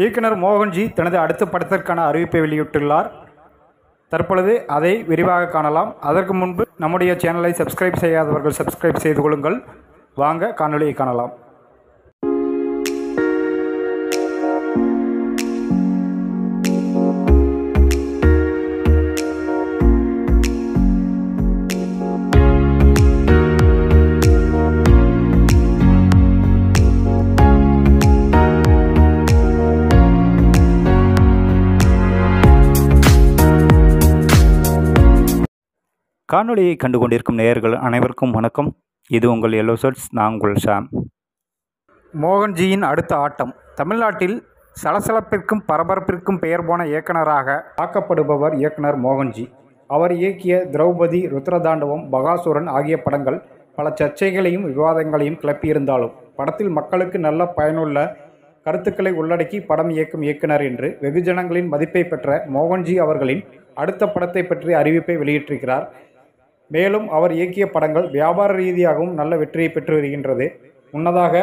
இயக்குனர் மோகன்ஜி தனது அடுத்த படத்திற்கான அறிவிப்பை வெளியிட்டுள்ளார். தற்பொழுது அதை விரிவாக காணலாம். அதற்கு முன்பு நம்முடைய சேனலை சப்ஸ்கிரைப் செய்யாதவர்கள் சப்ஸ்கிரைப் செய்து கொள்ளுங்கள். வாங்க காணொலியை காணலாம். காணொலியை கண்டு கொண்டிருக்கும் நேயர்கள் அனைவருக்கும் வணக்கம். இது உங்கள் எல்லோ சர்ட்ஸ் நான் உங்கள் ஷாம் மோகன்ஜியின் அடுத்த ஆட்டம். தமிழ்நாட்டில் சலசலப்பிற்கும் பரபரப்பிற்கும் பெயர் போன இயக்குனராக ஆக்கப்படுபவர் இயக்குனர் மோகன்ஜி. அவர் இயக்கிய திரௌபதி ருத்ரதாண்டவம் பகாசுரன் ஆகிய படங்கள் பல சர்ச்சைகளையும் விவாதங்களையும் கிளப்பியிருந்தாலும் படத்தில் மக்களுக்கு நல்ல பயனுள்ள கருத்துக்களை உள்ளடக்கி படம் இயக்கும் இயக்குனர் என்று வெகுஜனங்களின் மதிப்பை பெற்ற மோகன்ஜி அவர்களின் அடுத்த படத்தை பற்றி அறிவிப்பை வெளியிட்டிருக்கிறார். மேலும் அவர் இயக்கிய படங்கள் வியாபார ரீதியாகவும் நல்ல வெற்றியை பெற்று வருகின்றது. முன்னதாக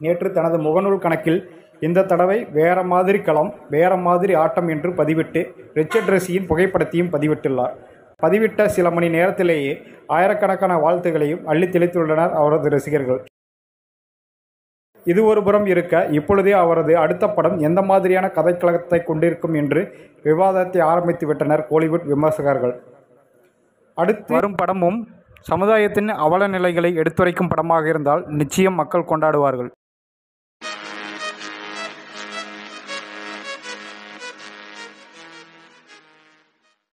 நேற்று தனது முகநூல் கணக்கில் இந்த தடவை வேற மாதிரி களம் வேற மாதிரி ஆட்டம் என்று பதிவிட்டு ரிச்சர்ட் ரெசியின் புகைப்படத்தையும் பதிவிட்டுள்ளார். பதிவிட்ட சில மணி நேரத்திலேயே ஆயிரக்கணக்கான வாழ்த்துகளையும் அள்ளி தெளித்துள்ளனர் அவரது ரசிகர்கள். இது ஒரு புறம் இருக்க இப்பொழுதே அவரது அடுத்த படம் எந்த மாதிரியான கதைக்களத்தை கொண்டிருக்கும் என்று விவாதத்தை ஆரம்பித்து விட்டனர் கோலிவுட் விமர்சகர்கள். அடுத்து வரும் படமும் சமுதாயத்தின் அவல நிலைகளை எடுத்துரைக்கும் படமாக இருந்தால் நிச்சயம் மக்கள் கொண்டாடுவார்கள்.